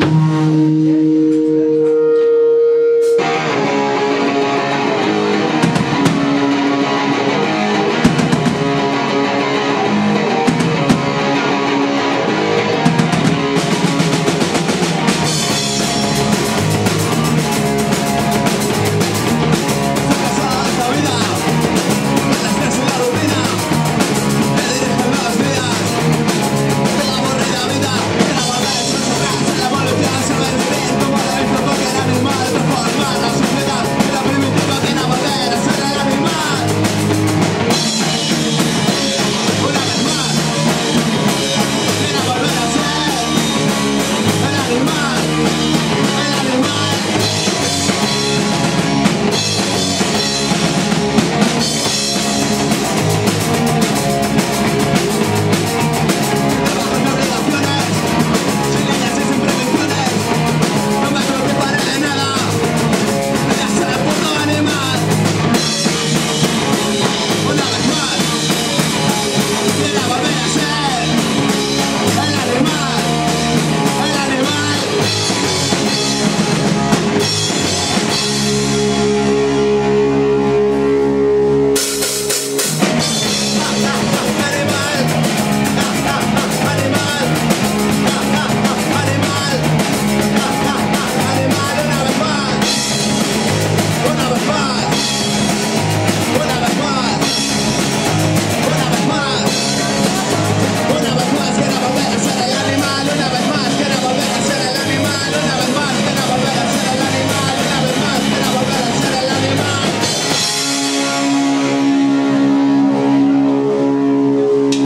you